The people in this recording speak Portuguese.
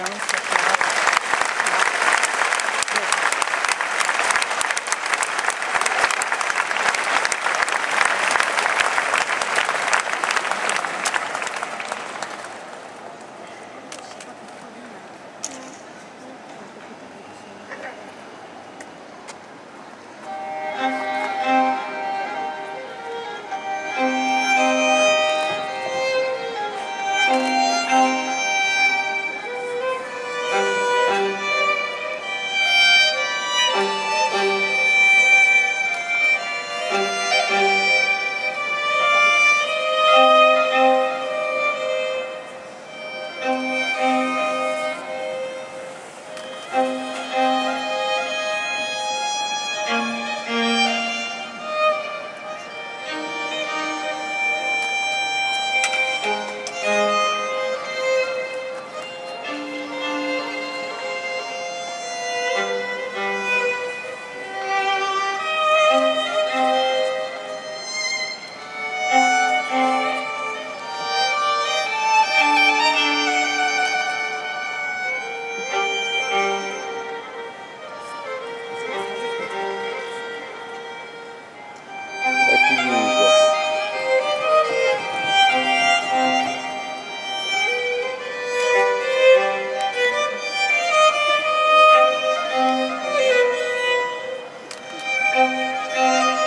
know. So. Música